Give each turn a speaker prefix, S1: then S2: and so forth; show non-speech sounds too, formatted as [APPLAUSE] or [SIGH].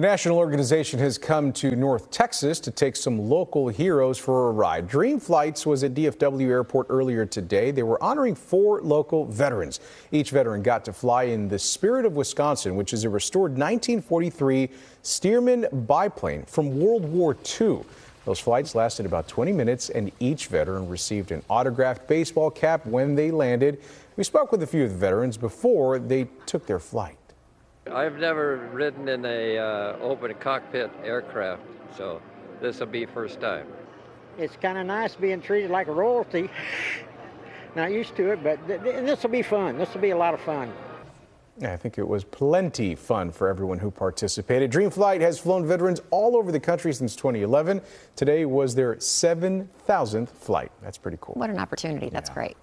S1: A national organization has come to North Texas to take some local heroes for a ride. Dream Flights was at DFW Airport earlier today. They were honoring four local veterans. Each veteran got to fly in the Spirit of Wisconsin, which is a restored 1943 Stearman biplane from World War II. Those flights lasted about 20 minutes, and each veteran received an autographed baseball cap when they landed. We spoke with a few of the veterans before they took their flight.
S2: I've never ridden in a uh, open cockpit aircraft, so this will be first time.
S3: It's kind of nice being treated like royalty. [LAUGHS] Not used to it, but th- th- this will be fun. This will be a lot of fun.
S1: I think it was plenty fun for everyone who participated. Dream Flight has flown veterans all over the country since 2011. Today was their 7,000th flight. That's pretty cool.
S4: What an opportunity. That's yeah. great.